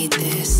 Made this.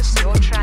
just your track.